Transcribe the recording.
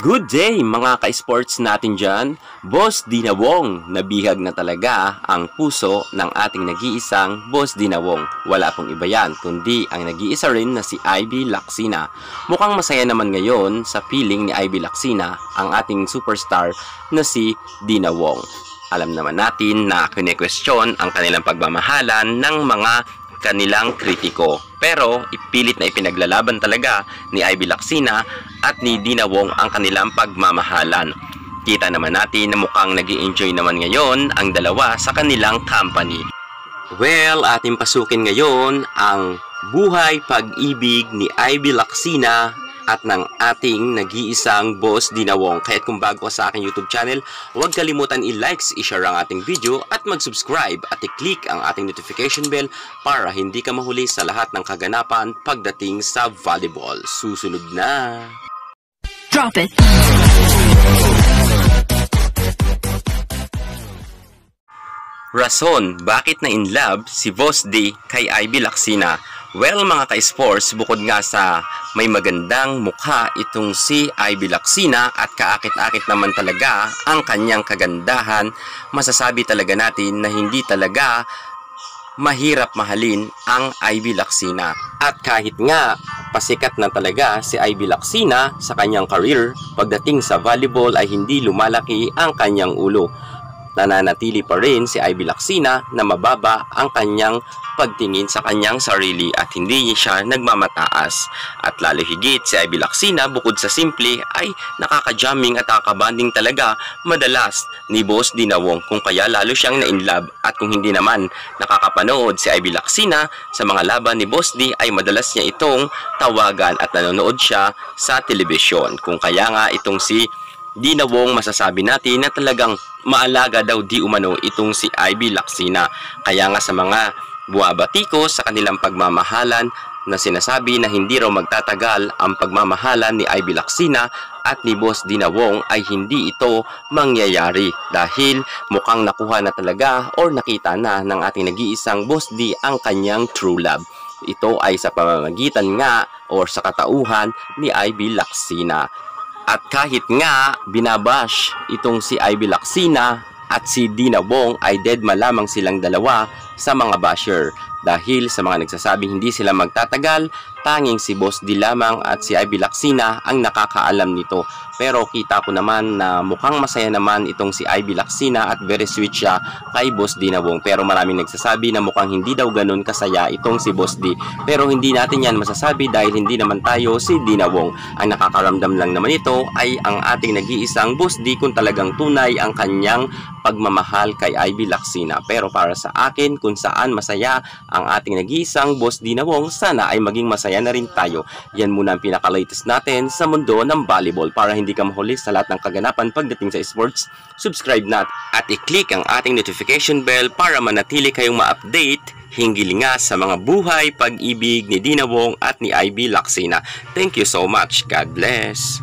Good day mga ka-sports natin dyan. Boss Dinawong, nabihag na talaga ang puso ng ating nag-iisang Boss Dinawong. Wala pong iba yan, kundi ang nag-iisa rin na si Ivy Laksina. Mukhang masaya naman ngayon sa piling ni Ivy Laksina ang ating superstar na si Dinawong. Alam naman natin na kine-question ang kanilang pagmamahalan ng mga kanilang kritiko. Pero ipilit na ipinaglalaban talaga ni Ivy Laksina at ni Dina Wong ang kanilang pagmamahalan. Kita naman natin na mukhang nag enjoy naman ngayon ang dalawa sa kanilang company. Well, ating pasukin ngayon ang buhay pag-ibig ni Ivy Laksina at ng ating nag-iisang boss Dinawong. Kaya kung bago ka sa aking YouTube channel, huwag kalimutan i-likes, i-share ang ating video at mag-subscribe at i-click ang ating notification bell para hindi ka mahuli sa lahat ng kaganapan pagdating sa volleyball. Susunod na! Drop it. Rason, bakit na in love si Boss D kay Ivy Laksina? Well mga ka-sports, bukod nga sa may magandang mukha itong si Ivy Laksina at kaakit-akit naman talaga ang kanyang kagandahan, masasabi talaga natin na hindi talaga mahirap mahalin ang Ivy Laksina. At kahit nga pasikat na talaga si Ivy Laksina sa kanyang career, pagdating sa volleyball ay hindi lumalaki ang kanyang ulo nananatili pa rin si Ivy Laksina na mababa ang kanyang pagtingin sa kanyang sarili at hindi siya nagmamataas. At lalo higit si Ivy Laksina bukod sa simple ay nakaka-jamming at nakaka-banding talaga madalas ni Boss Dinawong kung kaya lalo siyang na-inlove at kung hindi naman nakakapanood si Ivy Laksina sa mga laban ni Boss D ay madalas niya itong tawagan at nanonood siya sa telebisyon. Kung kaya nga itong si Dinawong masasabi natin na talagang maalaga daw di umano itong si Ivy Laksina. Kaya nga sa mga buwabatiko sa kanilang pagmamahalan na sinasabi na hindi raw magtatagal ang pagmamahalan ni Ivy Laksina at ni Boss Dinawong ay hindi ito mangyayari dahil mukhang nakuha na talaga or nakita na ng ating nag-iisang Boss D ang kanyang true love. Ito ay sa pamamagitan nga or sa katauhan ni Ivy Laksina. At kahit nga binabash itong si Ivy Laksina at si Dina Wong ay dead malamang silang dalawa sa mga basher dahil sa mga nagsasabing hindi sila magtatagal tanging si Boss D lamang at si Ivy Laksina ang nakakaalam nito. Pero kita ko naman na mukhang masaya naman itong si Ivy Laksina at very sweet siya kay Boss D Nawong pero maraming nagsasabi na mukhang hindi daw ganun kasaya itong si Boss D pero hindi natin yan masasabi dahil hindi naman tayo si D Nawong ang nakakaramdam lang naman ito ay ang ating nag-iisang Boss D kung talagang tunay ang kanyang pagmamahal kay Ivy Laksina. Pero para sa akin kung saan masaya ang ating nag-iisang Boss D Nawong sana ay maging masaya na rin tayo. Yan muna ang pinaka-latest natin sa mundo ng volleyball para hindi ka mahuli sa lahat ng kaganapan pagdating sa sports. Subscribe na at i-click ang ating notification bell para manatili kayong ma-update hinggil nga sa mga buhay, pag-ibig ni Dina Wong at ni Ivy Laksina. Thank you so much. God bless.